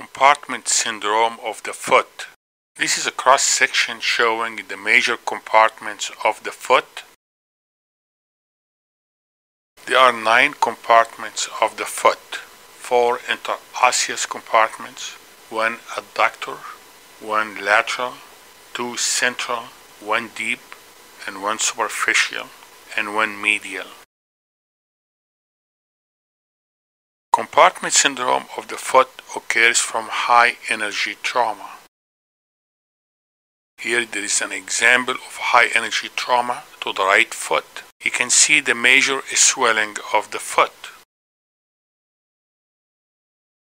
Compartment syndrome of the foot. This is a cross section showing the major compartments of the foot. There are nine compartments of the foot four interosseous compartments, one adductor, one lateral, two central, one deep, and one superficial, and one medial. Compartment syndrome of the foot occurs from high energy trauma. Here there is an example of high energy trauma to the right foot. You can see the major swelling of the foot.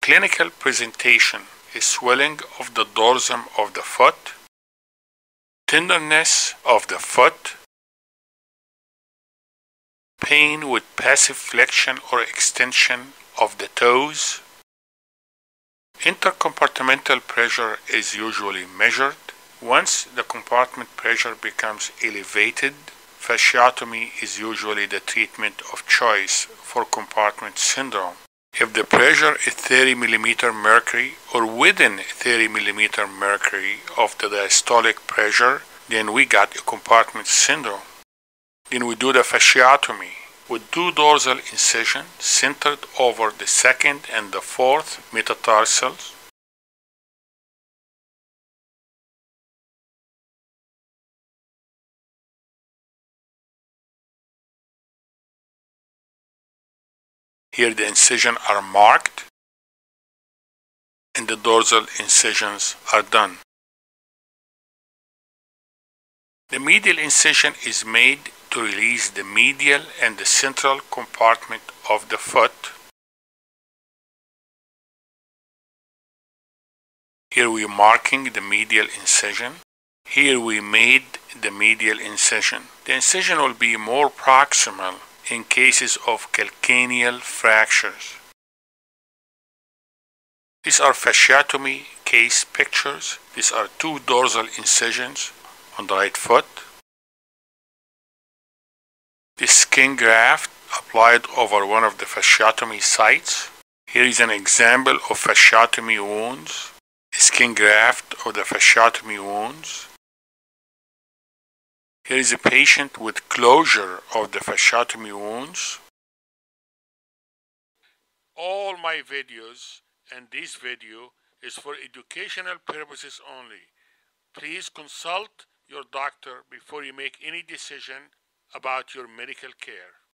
Clinical presentation is swelling of the dorsum of the foot, tenderness of the foot, pain with passive flexion or extension of the toes. Intercompartmental pressure is usually measured. Once the compartment pressure becomes elevated, fasciotomy is usually the treatment of choice for compartment syndrome. If the pressure is 30 millimeter mercury or within 30 millimeter mercury of the diastolic pressure, then we got a compartment syndrome. Then we do the fasciotomy with two dorsal incisions centered over the second and the fourth metatarsals. Here the incisions are marked and the dorsal incisions are done. The medial incision is made to release the medial and the central compartment of the foot. Here we are marking the medial incision. Here we made the medial incision. The incision will be more proximal in cases of calcaneal fractures. These are fasciotomy case pictures. These are two dorsal incisions on the right foot. The skin graft applied over one of the fasciotomy sites. Here is an example of fasciotomy wounds. Skin graft of the fasciotomy wounds. Here is a patient with closure of the fasciotomy wounds. All my videos and this video is for educational purposes only. Please consult your doctor before you make any decision about your medical care.